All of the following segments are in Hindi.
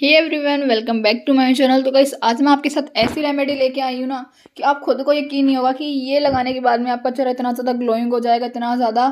Hey everyone welcome back to my channel तो गाइस आज मैं आपके साथ ऐसी रेमेडी लेके आई हूँ ना कि आप खुद को यकीन नहीं होगा कि ये लगाने के बाद में आपका चेहरा इतना ज़्यादा ग्लोइंग हो जाएगा, इतना ज़्यादा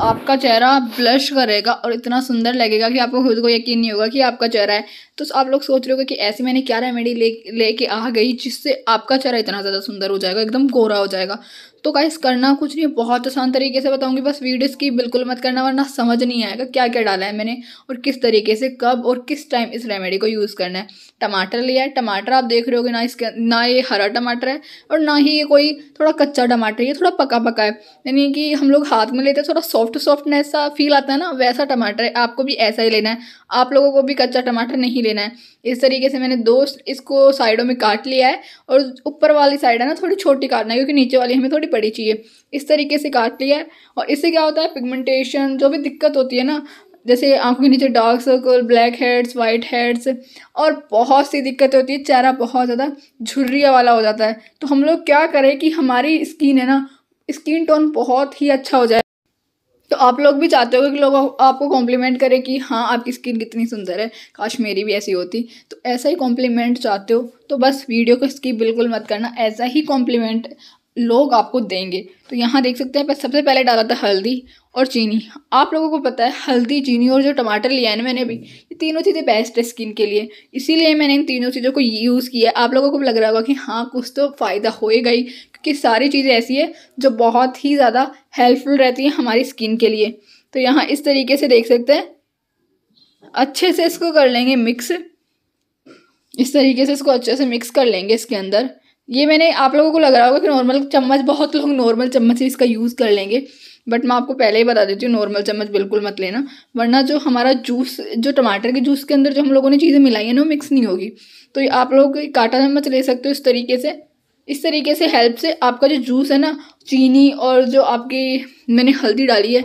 आपका चेहरा ब्लश करेगा और इतना सुंदर लगेगा कि आपको खुद को यकीन नहीं होगा कि आपका चेहरा है। तो आप लोग सोच रहे हो कि ऐसी मैंने क्या रेमेडी ले, लेके आ गई जिससे आपका चेहरा इतना ज़्यादा सुंदर हो जाएगा, एकदम गोरा हो जाएगा। तो गाइस करना कुछ नहीं, बहुत आसान तरीके से बताऊँगी, बस वीडियोस की बिल्कुल मत करना, वरना समझ नहीं आएगा क्या क्या डाला है मैंने और किस तरीके से, कब और किस टाइम इस रेमेडी को यूज़ करना है। टमाटर लिया है, टमाटर आप देख रहे हो ना इसके, ना ये हरा टमाटर है और ना ही ये कोई थोड़ा कच्चा टमाटर ये थोड़ा पका पका है। यानी कि हम लोग हाथ में लेते हैं, थोड़ा सॉफ्ट सॉफ्टनेस सा फील आता है ना, वैसा टमाटर है, आपको भी ऐसा ही लेना है। आप लोगों को भी कच्चा टमाटर नहीं लेना है। इस तरीके से मैंने दो इसको साइडों में काट लिया है और ऊपर वाली साइड है ना, थोड़ी छोटी काटना है, क्योंकि नीचे वाली हमें थोड़ी बड़ी चाहिए। इस तरीके से काट लिया है और इससे क्या होता है पिगमेंटेशन जो भी दिक्कत होती है ना, जैसे आँखों के नीचे dark circle blackheads whiteheads और बहुत सी दिक्कत होती है, चेहरा बहुत ज़्यादा झुर्रिया वाला हो जाता है। तो हम लोग क्या करें कि हमारी स्किन है ना स्किन टोन बहुत ही अच्छा हो जाए। तो आप लोग भी चाहते हो कि लोग आपको कॉम्प्लीमेंट करें कि हाँ आपकी स्किन कितनी सुंदर है। काश मेरी भी ऐसी होती। तो ऐसा ही कॉम्प्लीमेंट चाहते हो तो बस वीडियो को स्किप बिल्कुल मत करना। ऐसा ही कॉम्प्लीमेंट लोग आपको देंगे। तो यहाँ देख सकते हैं सबसे पहले डाला था हल्दी। और चीनी। आप लोगों को पता है, हल्दी, चीनी और जो टमाटर लिया है ना मैंने अभी, ये तीनों चीज़ें बेस्ट है स्किन के लिए। इसीलिए मैंने इन तीनों चीज़ों को यूज़ किया है। आप लोगों को लग रहा होगा कि हाँ कुछ तो फ़ायदा होएगा ही, क्योंकि सारी चीज़ें ऐसी है जो बहुत ही ज़्यादा हेल्पफुल रहती हैं हमारी स्किन के लिए। तो यहाँ इस तरीके से देख सकते हैं। अच्छे से इसको कर लेंगे मिक्स इस तरीके से इसको अच्छे से मिक्स कर लेंगे इसके अंदर। ये मैंने आप लोगों को लग रहा होगा कि नॉर्मल चम्मच, बहुत लोग नॉर्मल चम्मच से इसका यूज़ कर लेंगे बट मैं आपको पहले ही बता देती हूँ नॉर्मल चम्मच बिल्कुल मत लेना, वरना जो हमारा जूस जो टमाटर के जूस के अंदर जो हम लोगों ने चीज़ें मिलाई है ना, वो मिक्स नहीं होगी। तो आप लोग काटा चम्मच ले सकते हो इस तरीके से। इस तरीके से हेल्प से आपका जो जूस है ना, चीनी और जो आपकी मैंने हल्दी डाली है,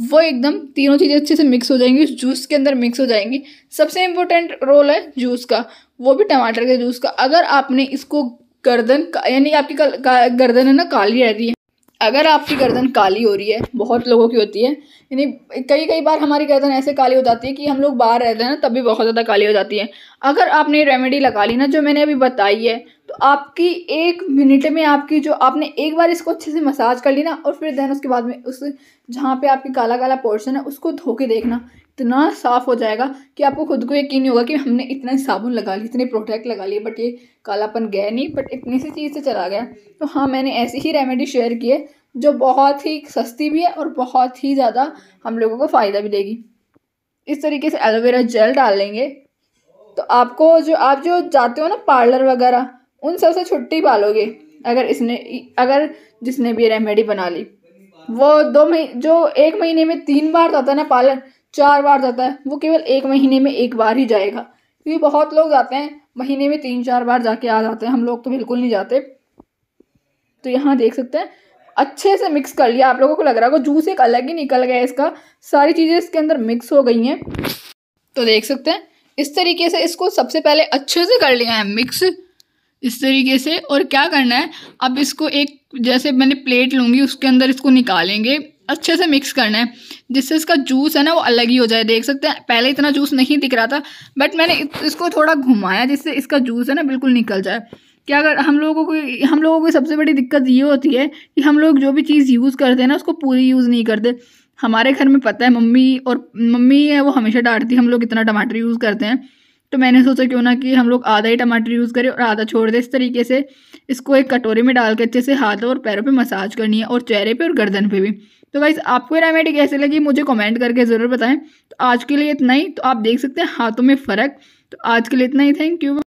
वो एकदम तीनों चीज़ें अच्छे से मिक्स हो जाएँगी, उस जूस के अंदर मिक्स हो जाएँगी। सबसे इम्पोर्टेंट रोल है जूस का, वो भी टमाटर के जूस का। अगर आपने इसको गर्दन यानी आपकी गर्दन है ना काली रह रही है। अगर आपकी गर्दन काली हो रही है, बहुत लोगों की होती है, यानी कई कई बार हमारी गर्दन ऐसे काली हो जाती है कि हम लोग बाहर रहते हैं ना, तब भी बहुत ज़्यादा काली हो जाती है। अगर आपने रेमेडी लगा ली ना, जो मैंने अभी बताई है आपकी एक मिनट में आपकी जो आपने एक बार इसको अच्छे से मसाज कर ली ना और फिर देन उसके बाद में उस जहाँ पे आपकी काला काला पोर्शन है, उसको धो के देखना। इतना साफ़ हो जाएगा कि आपको खुद को यकीन नहीं होगा कि हमने इतना साबुन लगा ली इतने प्रोटेक्ट लगा लिए बट ये कालापन गया नहीं बट इतनी सी चीज़ से चला गया। तो हाँ मैंने ऐसी ही रेमेडी शेयर की है, जो बहुत ही सस्ती भी है और बहुत ही ज़्यादा हम लोगों को फ़ायदा भी देगी। इस तरीके से एलोवेरा जेल डाल लेंगे। तो आपको जो, आप जो जाते हो ना पार्लर वगैरह उन सबसे छुट्टी पालोगे, अगर इसने, अगर जिसने भी रेमेडी बना ली। वो दो महीने जो एक महीने में तीन बार जाता है ना पार्लर चार बार जाता है, वो केवल एक महीने में एक बार ही जाएगा। क्योंकि बहुत लोग जाते हैं, महीने में तीन चार बार जाके आ जाते हैं, हम लोग तो बिल्कुल नहीं जाते। तो यहाँ देख सकते हैं, अच्छे से मिक्स कर लिया। आप लोगों को लग रहा होगा जूस एक अलग ही निकल गया इसका। सारी चीज़ें इसके अंदर मिक्स हो गई हैं। तो देख सकते हैं, इस तरीके से इसको सबसे पहले अच्छे से कर लिया है मिक्स इस तरीके से। और क्या करना है, अब इसको एक, जैसे मैंने प्लेट लूँगी, उसके अंदर इसको निकालेंगे। अच्छे से मिक्स करना है, जिससे इसका जूस है ना, वो अलग ही हो जाए। देख सकते हैं, पहले इतना जूस नहीं दिख रहा था बट मैंने इसको थोड़ा घुमाया, जिससे इसका जूस है ना, बिल्कुल निकल जाए। क्या अगर हम लोगों को, हम लोगों की सबसे बड़ी दिक्कत ये होती है कि हम लोग जो भी चीज़ यूज़ करते हैं ना, उसको पूरी यूज़ नहीं करते। हमारे घर में पता है, मम्मी और, मम्मी है, वो हमेशा डांटती हम लोग इतना टमाटर यूज़ करते हैं। तो मैंने सोचा क्यों ना कि हम लोग आधा ही टमाटर यूज़ करें और आधा छोड़ दें। इस तरीके से इसको एक कटोरे में डाल के अच्छे से हाथों और पैरों पे मसाज करनी है और चेहरे पे और गर्दन पे भी। तो भाई आपको रेमेडी कैसे लगी मुझे कमेंट करके ज़रूर बताएँ। तो आज के लिए इतना ही। तो आप देख सकते हैं हाथों में फ़र्क। तो आज के लिए इतना ही। Thank you